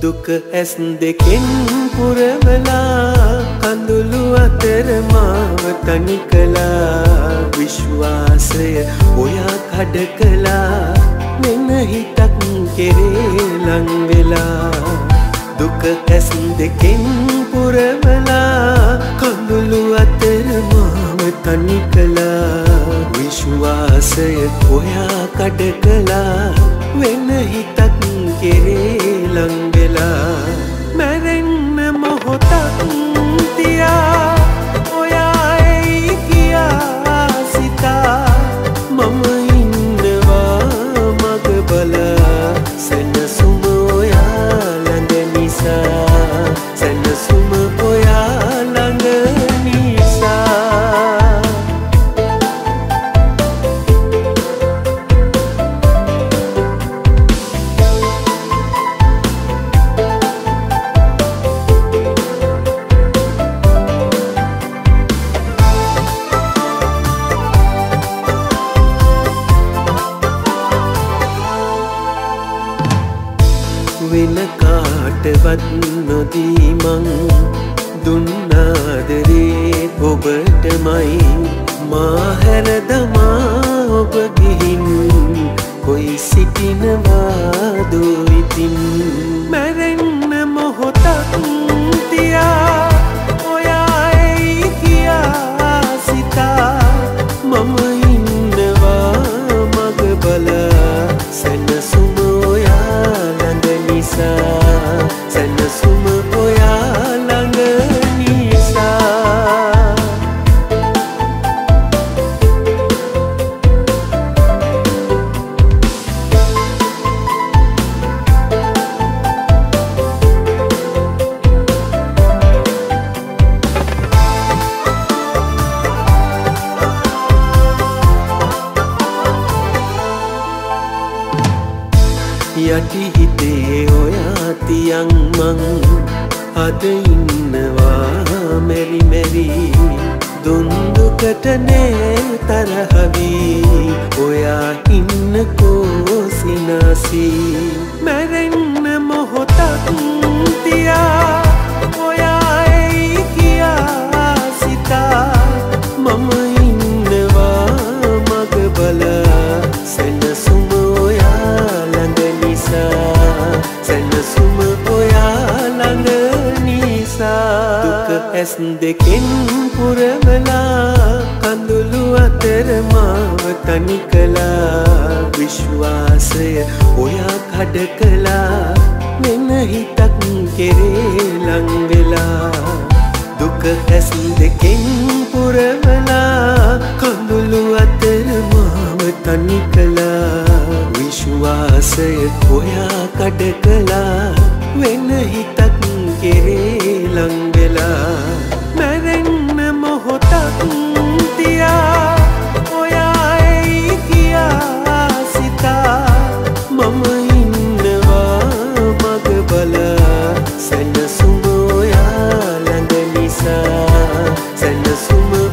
දුක ඇස් දෙකෙන් පුරවලා කඳුළු අතර මාව තනි කළා. විශ්වාසය ඔයා කඩ කළා. මෙන්න හිතක් කෙරේ ලං වෙලා. දුක ඇස් දෙකෙන් පුරවලා කඳුළු අතර මාව තනි කළා. විශ්වාසය ඔයා කඩ කළා. වෙන හිතක් කෙරේ ලං කාටවත් නොදී මං දුන්නාදරේ ඔබටමයි මාහැරදමා ඔබ ගිහින් කොයි සිටිනවාදු ඉතින්. මැරෙන්න මොහොතක් තියා ඔයා එයි කියා සිතා. මම ඉන්නවා මග බලා සැනසුම ඔයා ළඟ නිසා. යටි හිතේ ඔයා තියන් මං අද ඉන්නවා මෙරි මෙරි දුන්දුකට නෑ තරහවී ඔයා ඉන්නකෝ සිනාසී මැරෙන්න මොහොතක් ඇස් දෙකෙන් පුරවලා කඳුළු අතර මාව තනි කළා. විශ්වාසය ඔයා කඩ කළා. මෙන්න හිතක් කෙරේ ලං වෙලා. දුක ඇස් දෙකෙන් පුරවලා කඳුළු අතර මාව තනි කළා. විශ්වාසය ඔයා කඩ කළා. නිසා සැනසුම ඔයා